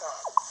so.